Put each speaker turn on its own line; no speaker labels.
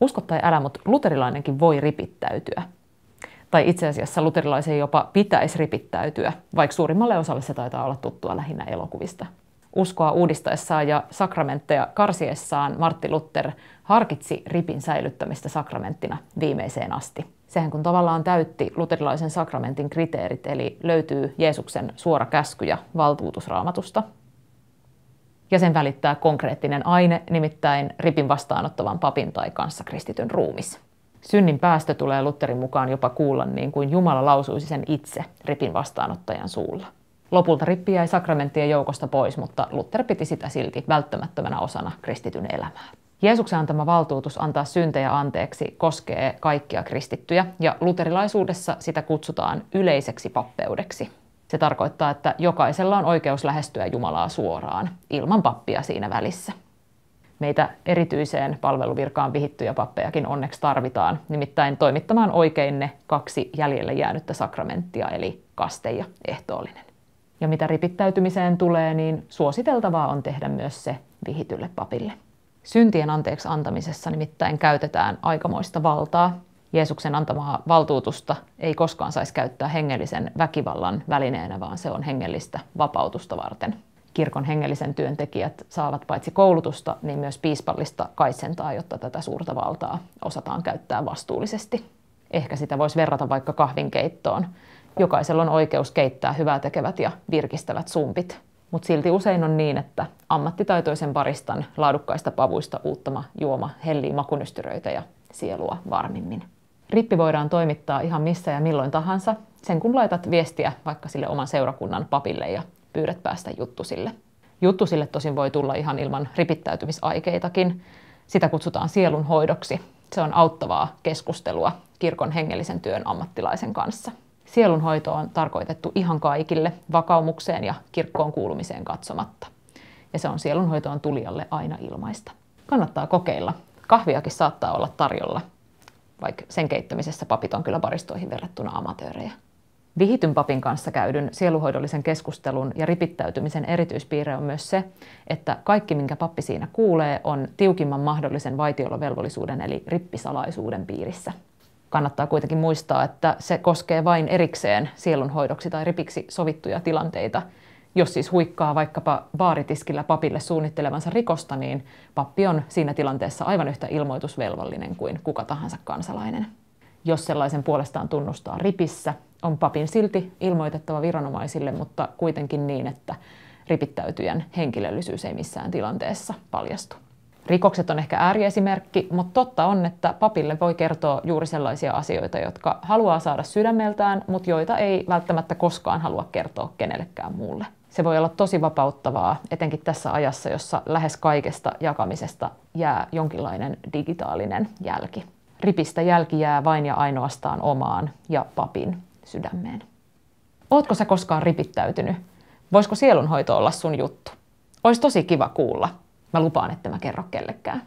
Usko tai älä, mutta luterilainenkin voi ripittäytyä. Tai itse asiassa luterilaisen jopa pitäisi ripittäytyä, vaikka suurimmalle osalle se taitaa olla tuttua lähinnä elokuvista. Uskoa uudistaessaan ja sakramentteja karsiessaan Martti Luther harkitsi ripin säilyttämistä sakramenttina viimeiseen asti. Sehän kun tavallaan täytti luterilaisen sakramentin kriteerit, eli löytyy Jeesuksen suora käsky ja valtuutusraamatusta. Ja sen välittää konkreettinen aine, nimittäin ripin vastaanottavan papin tai kanssakristityn ruumis. Synnin päästö tulee Lutherin mukaan jopa kuulla niin kuin Jumala lausuisi sen itse ripin vastaanottajan suulla. Lopulta rippi jäi sakramenttien joukosta pois, mutta Luther piti sitä silti välttämättömänä osana kristityn elämää. Jeesuksen antama valtuutus antaa syntejä anteeksi koskee kaikkia kristittyjä ja luterilaisuudessa sitä kutsutaan yleiseksi pappeudeksi. Se tarkoittaa, että jokaisella on oikeus lähestyä Jumalaa suoraan, ilman pappia siinä välissä. Meitä erityiseen palveluvirkaan vihittyjä pappejakin onneksi tarvitaan, nimittäin toimittamaan oikein ne kaksi jäljelle jäänyttä sakramenttia, eli kaste ja ehtoollinen. Ja mitä ripittäytymiseen tulee, niin suositeltavaa on tehdä myös se vihitylle papille. Syntien anteeksi antamisessa nimittäin käytetään aikamoista valtaa. Jeesuksen antamaa valtuutusta ei koskaan saisi käyttää hengellisen väkivallan välineenä, vaan se on hengellistä vapautusta varten. Kirkon hengellisen työntekijät saavat paitsi koulutusta, niin myös piispallista kaisentaa, jotta tätä suurta valtaa osataan käyttää vastuullisesti. Ehkä sitä voisi verrata vaikka kahvinkeittoon. Jokaisella on oikeus keittää hyvää tekevät ja virkistävät sumpit, mutta silti usein on niin, että ammattitaitoisen baristan laadukkaista pavuista uuttama juoma hellii makunystyröitä ja sielua varmimmin. Rippi voidaan toimittaa ihan missä ja milloin tahansa, sen kun laitat viestiä vaikka sille oman seurakunnan papille ja pyydät päästä juttusille. Juttusille tosin voi tulla ihan ilman ripittäytymisaikeitakin. Sitä kutsutaan sielun hoidoksi. Se on auttavaa keskustelua kirkon hengellisen työn ammattilaisen kanssa. Sielunhoito on tarkoitettu ihan kaikille vakaumukseen ja kirkkoon kuulumiseen katsomatta. Ja se on sielunhoitoon tulijalle aina ilmaista. Kannattaa kokeilla. Kahviakin saattaa olla tarjolla, vaikka sen keittämisessä papit on kyllä baristoihin verrattuna amatöörejä. Vihityn papin kanssa käydyn sieluhoidollisen keskustelun ja ripittäytymisen erityispiirre on myös se, että kaikki, minkä pappi siinä kuulee, on tiukimman mahdollisen vaitiolovelvollisuuden eli rippisalaisuuden piirissä. Kannattaa kuitenkin muistaa, että se koskee vain erikseen sielunhoidoksi tai ripiksi sovittuja tilanteita. Jos siis huikkaa vaikkapa baaritiskillä papille suunnittelevansa rikosta, niin pappi on siinä tilanteessa aivan yhtä ilmoitusvelvollinen kuin kuka tahansa kansalainen. Jos sellaisen puolestaan tunnustaa ripissä, on papin silti ilmoitettava viranomaisille, mutta kuitenkin niin, että ripittäytyjän henkilöllisyys ei missään tilanteessa paljastu. Rikokset on ehkä ääriesimerkki, mutta totta on, että papille voi kertoa juuri sellaisia asioita, jotka haluaa saada sydämeltään, mutta joita ei välttämättä koskaan halua kertoa kenellekään muulle. Se voi olla tosi vapauttavaa, etenkin tässä ajassa, jossa lähes kaikesta jakamisesta jää jonkinlainen digitaalinen jälki. Ripistä jälki jää vain ja ainoastaan omaan ja papin sydämeen. Ootko sä koskaan ripittäytynyt? Voisiko sielunhoito olla sun juttu? Olisi tosi kiva kuulla. Mä lupaan, että mä kerro kellekään.